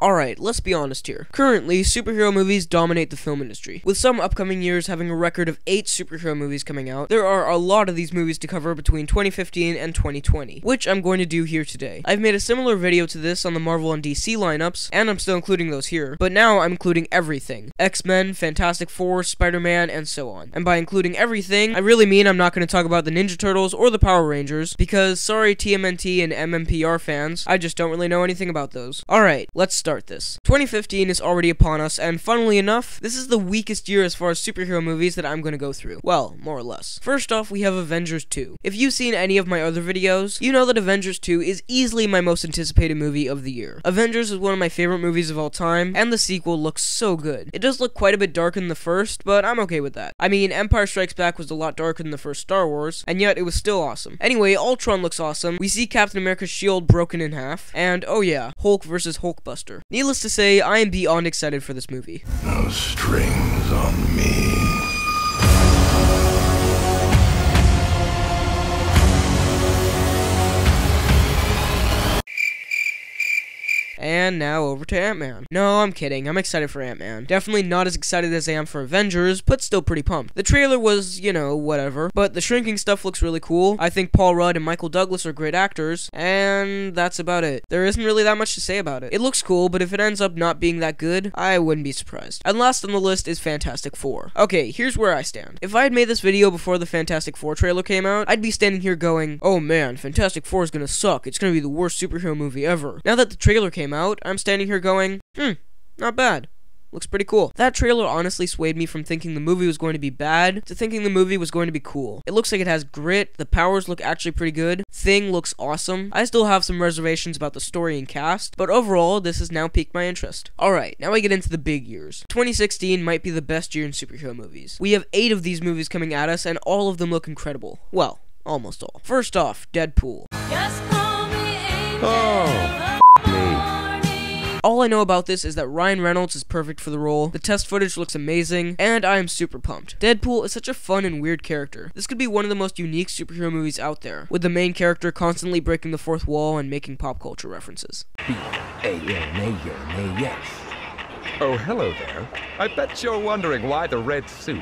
Alright, let's be honest here. Currently, superhero movies dominate the film industry. With some upcoming years having a record of 8 superhero movies coming out, there are a lot of these movies to cover between 2015 and 2020, which I'm going to do here today. I've made a similar video to this on the Marvel and DC lineups, and I'm still including those here, but now I'm including everything. X-Men, Fantastic Four, Spider-Man, and so on. And by including everything, I really mean I'm not going to talk about the Ninja Turtles or the Power Rangers, because sorry TMNT and MMPR fans, I just don't really know anything about those. Alright, let's start start this. 2015 is already upon us, and funnily enough, this is the weakest year as far as superhero movies that I'm gonna go through. Well, more or less. First off, we have Avengers 2. If you've seen any of my other videos, you know that Avengers 2 is easily my most anticipated movie of the year. Avengers is one of my favorite movies of all time, and the sequel looks so good. It does look quite a bit darker than the first, but I'm okay with that. I mean, Empire Strikes Back was a lot darker than the first Star Wars, and yet it was still awesome. Anyway, Ultron looks awesome. We see Captain America's shield broken in half, and oh yeah, Hulk versus Hulkbuster. Needless to say, I am beyond excited for this movie. No strings on me. And now over to Ant-Man. No, I'm kidding. I'm excited for Ant-Man. Definitely not as excited as I am for Avengers, but still pretty pumped. The trailer was, you know, whatever. But the shrinking stuff looks really cool. I think Paul Rudd and Michael Douglas are great actors. And that's about it. There isn't really that much to say about it. It looks cool, but if it ends up not being that good, I wouldn't be surprised. And last on the list is Fantastic Four. Okay, here's where I stand. If I had made this video before the Fantastic Four trailer came out, I'd be standing here going, oh man, Fantastic Four is gonna suck. It's gonna be the worst superhero movie ever. Now that the trailer came out, I'm standing here going, hmm, not bad. Looks pretty cool. That trailer honestly swayed me from thinking the movie was going to be bad to thinking the movie was going to be cool. It looks like it has grit, the powers look actually pretty good, Thing looks awesome. I still have some reservations about the story and cast, but overall, this has now piqued my interest. Alright, now I get into the big years. 2016 might be the best year in superhero movies. We have 8 of these movies coming at us, and all of them look incredible. Well, almost all. First off, Deadpool. Oh. All I know about this is that Ryan Reynolds is perfect for the role, the test footage looks amazing, and I am super pumped. Deadpool is such a fun and weird character. This could be one of the most unique superhero movies out there, with the main character constantly breaking the fourth wall and making pop culture references. Oh, hello there. I bet you're wondering why the red suit.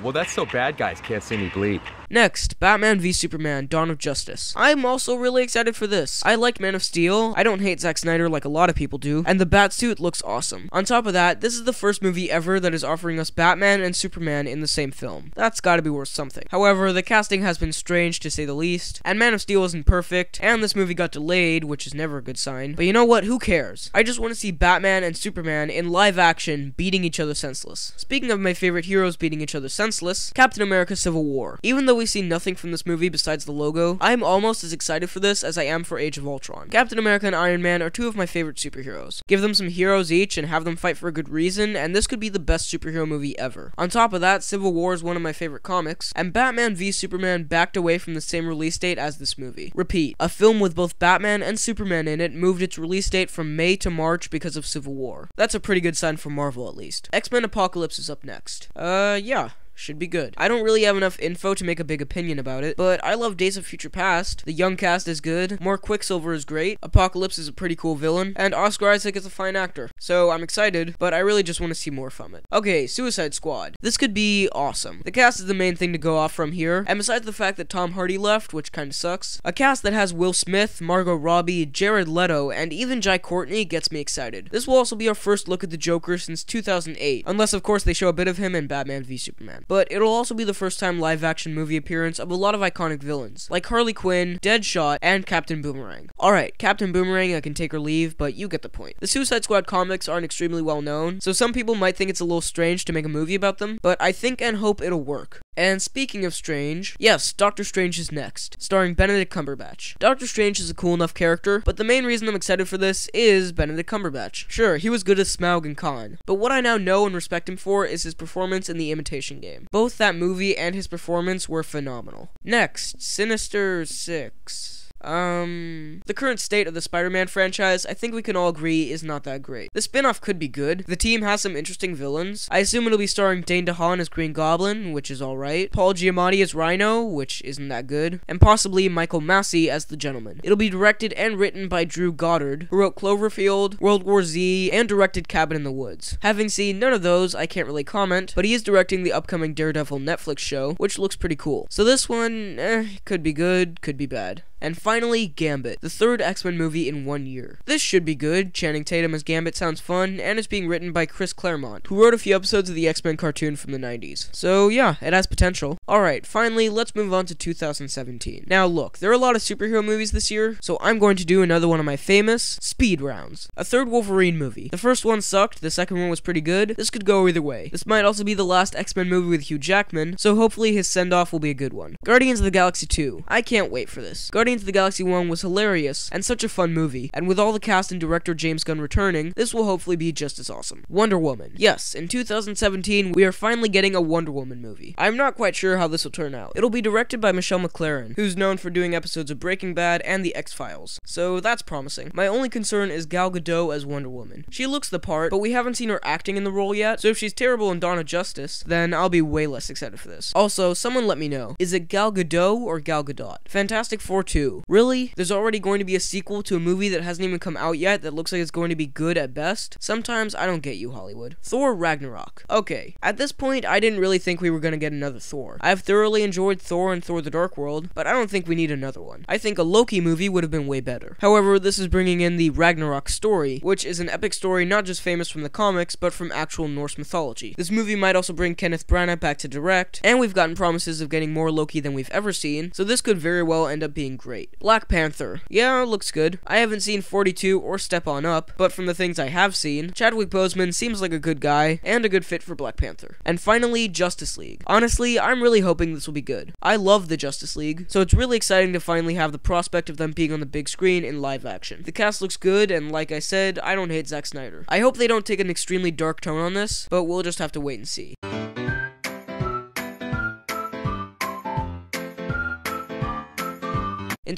Well, that's so bad guys can't see me bleed. Next, Batman v Superman Dawn of Justice. I'm also really excited for this. I like Man of Steel, I don't hate Zack Snyder like a lot of people do, and the Batsuit looks awesome. On top of that, this is the first movie ever that is offering us Batman and Superman in the same film. That's gotta be worth something. However, the casting has been strange to say the least, and Man of Steel isn't perfect, and this movie got delayed, which is never a good sign. But you know what? Who cares? I just want to see Batman and Superman in live action beating each other senseless. Speaking of my favorite heroes beating each other senseless, Captain America Civil War. Even though we see nothing from this movie besides the logo, I am almost as excited for this as I am for Age of Ultron. Captain America and Iron Man are two of my favorite superheroes. Give them some heroes each and have them fight for a good reason, and this could be the best superhero movie ever. On top of that, Civil War is one of my favorite comics, and Batman v Superman backed away from the same release date as this movie. Repeat, a film with both Batman and Superman in it moved its release date from May to March because of Civil War. That's a pretty good sign for Marvel at least. X-Men Apocalypse is up next. Uh, yeah should be good. I don't really have enough info to make a big opinion about it, but I love Days of Future Past. The young cast is good, more Quicksilver is great, Apocalypse is a pretty cool villain, and Oscar Isaac is a fine actor. So I'm excited, but I really just want to see more from it. Okay, Suicide Squad. This could be awesome. The cast is the main thing to go off from here, and besides the fact that Tom Hardy left, which kinda sucks, a cast that has Will Smith, Margot Robbie, Jared Leto, and even Jai Courtney gets me excited. This will also be our first look at the Joker since 2008, unless of course they show a bit of him in Batman v Superman but it'll also be the first time live action movie appearance of a lot of iconic villains, like Harley Quinn, Deadshot, and Captain Boomerang. Alright, Captain Boomerang I can take or leave, but you get the point. The Suicide Squad comics aren't extremely well known, so some people might think it's a little strange to make a movie about them, but I think and hope it'll work. And speaking of Strange, yes, Doctor Strange is next, starring Benedict Cumberbatch. Doctor Strange is a cool enough character, but the main reason I'm excited for this is Benedict Cumberbatch. Sure, he was good as Smaug and Khan, but what I now know and respect him for is his performance in The Imitation Game. Both that movie and his performance were phenomenal. Next, Sinister 6. Um, the current state of the Spider-Man franchise, I think we can all agree, is not that great. The spin-off could be good. The team has some interesting villains. I assume it'll be starring Dane DeHaan as Green Goblin, which is alright. Paul Giamatti as Rhino, which isn't that good. And possibly Michael Massee as the Gentleman. It'll be directed and written by Drew Goddard, who wrote Cloverfield, World War Z, and directed Cabin in the Woods. Having seen none of those, I can't really comment, but he is directing the upcoming Daredevil Netflix show, which looks pretty cool. So this one, eh, could be good, could be bad. And finally, Gambit, the third X Men movie in one year. This should be good. Channing Tatum as Gambit sounds fun, and it's being written by Chris Claremont, who wrote a few episodes of the X Men cartoon from the 90s. So, yeah, it has potential. Alright, finally, let's move on to 2017. Now, look, there are a lot of superhero movies this year, so I'm going to do another one of my famous Speed Rounds, a third Wolverine movie. The first one sucked, the second one was pretty good. This could go either way. This might also be the last X Men movie with Hugh Jackman, so hopefully his send off will be a good one. Guardians of the Galaxy 2. I can't wait for this. Guardians of the Galaxy 1 was hilarious and such a fun movie, and with all the cast and director James Gunn returning, this will hopefully be just as awesome. Wonder Woman. Yes, in 2017, we are finally getting a Wonder Woman movie. I'm not quite sure how this will turn out. It'll be directed by Michelle MacLaren, who's known for doing episodes of Breaking Bad and The X-Files, so that's promising. My only concern is Gal Gadot as Wonder Woman. She looks the part, but we haven't seen her acting in the role yet, so if she's terrible in Dawn of Justice, then I'll be way less excited for this. Also, someone let me know, is it Gal Gadot or Gal Gadot? Fantastic Four 2. Really? There's already going to be a sequel to a movie that hasn't even come out yet that looks like it's going to be good at best? Sometimes I don't get you, Hollywood. Thor Ragnarok. Okay, at this point, I didn't really think we were gonna get another Thor. I've thoroughly enjoyed Thor and Thor the Dark World, but I don't think we need another one. I think a Loki movie would have been way better. However, this is bringing in the Ragnarok story, which is an epic story not just famous from the comics, but from actual Norse mythology. This movie might also bring Kenneth Branagh back to direct, and we've gotten promises of getting more Loki than we've ever seen, so this could very well end up being great. Black Panther. Yeah, looks good. I haven't seen 42 or Step On Up, but from the things I have seen, Chadwick Boseman seems like a good guy and a good fit for Black Panther. And finally, Justice League. Honestly, I'm really hoping this will be good. I love the Justice League, so it's really exciting to finally have the prospect of them being on the big screen in live action. The cast looks good, and like I said, I don't hate Zack Snyder. I hope they don't take an extremely dark tone on this, but we'll just have to wait and see.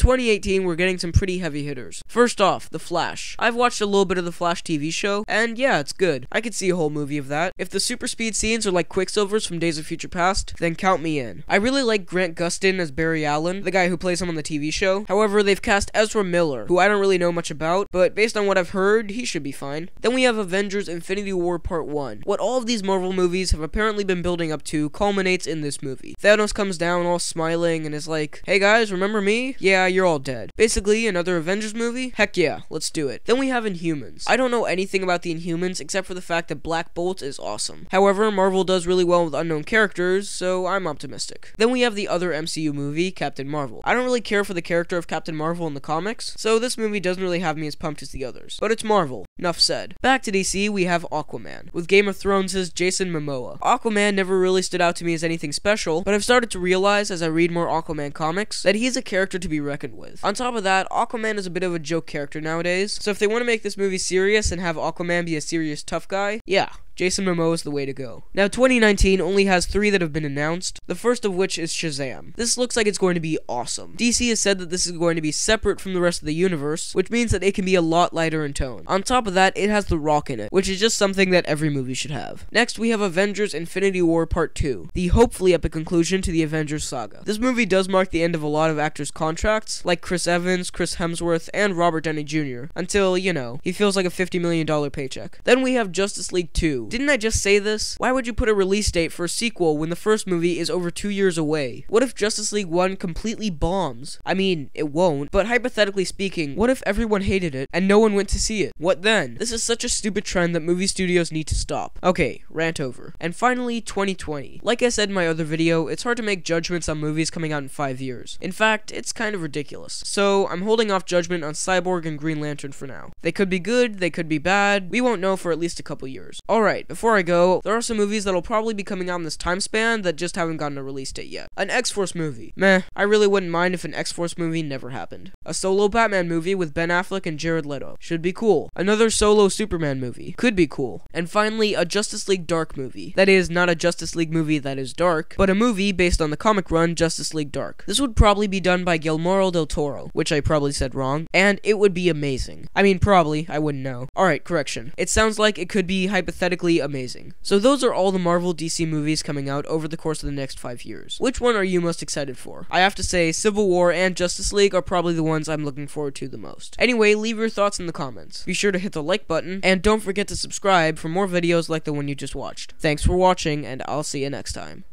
2018, we're getting some pretty heavy hitters. First off, The Flash. I've watched a little bit of The Flash TV show, and yeah, it's good. I could see a whole movie of that. If the super speed scenes are like Quicksilver's from Days of Future Past, then count me in. I really like Grant Gustin as Barry Allen, the guy who plays him on the TV show. However, they've cast Ezra Miller, who I don't really know much about, but based on what I've heard, he should be fine. Then we have Avengers Infinity War Part 1. What all of these Marvel movies have apparently been building up to culminates in this movie. Thanos comes down all smiling and is like, Hey guys, remember me? Yeah, you're all dead. Basically, another Avengers movie? Heck yeah, let's do it. Then we have Inhumans. I don't know anything about the Inhumans except for the fact that Black Bolt is awesome. However, Marvel does really well with unknown characters, so I'm optimistic. Then we have the other MCU movie, Captain Marvel. I don't really care for the character of Captain Marvel in the comics, so this movie doesn't really have me as pumped as the others. But it's Marvel. Enough said. Back to DC, we have Aquaman, with Game of Thrones' Jason Momoa. Aquaman never really stood out to me as anything special, but I've started to realize as I read more Aquaman comics that he's a character to be reckoned with. On top of that, Aquaman is a bit of a joke character nowadays, so if they want to make this movie serious and have Aquaman be a serious tough guy, yeah, Jason Momoa is the way to go. Now, 2019 only has three that have been announced, the first of which is Shazam. This looks like it's going to be awesome. DC has said that this is going to be separate from the rest of the universe, which means that it can be a lot lighter in tone. On top of that, it has The Rock in it, which is just something that every movie should have. Next, we have Avengers Infinity War Part 2, the hopefully epic conclusion to the Avengers saga. This movie does mark the end of a lot of actors' contracts, like Chris Evans, Chris Hemsworth, and Robert Downey Jr., until, you know, he feels like a $50 million paycheck. Then we have Justice League 2. Didn't I just say this? Why would you put a release date for a sequel when the first movie is over two years away? What if Justice League 1 completely bombs? I mean, it won't, but hypothetically speaking, what if everyone hated it and no one went to see it? What then? This is such a stupid trend that movie studios need to stop. Okay, rant over. And finally, 2020. Like I said in my other video, it's hard to make judgments on movies coming out in five years. In fact, it's kind of ridiculous. So, I'm holding off judgment on Cyborg and Green Lantern for now. They could be good, they could be bad, we won't know for at least a couple years. Alright, Before I go, there are some movies that'll probably be coming out in this time span that just haven't gotten a release date yet. An X Force movie. Meh, I really wouldn't mind if an X Force movie never happened. A solo Batman movie with Ben Affleck and Jared Leto. Should be cool. Another solo Superman movie. Could be cool. And finally, a Justice League Dark movie. That is, not a Justice League movie that is dark, but a movie based on the comic run Justice League Dark. This would probably be done by Guillermo del Toro, which I probably said wrong, and it would be amazing. I mean, probably, I wouldn't know. Alright, correction. It sounds like it could be hypothetically amazing. So those are all the Marvel DC movies coming out over the course of the next five years. Which one are you most excited for? I have to say, Civil War and Justice League are probably the ones I'm looking forward to the most. Anyway, leave your thoughts in the comments. Be sure to hit the like button, and don't forget to subscribe for more videos like the one you just watched. Thanks for watching, and I'll see you next time.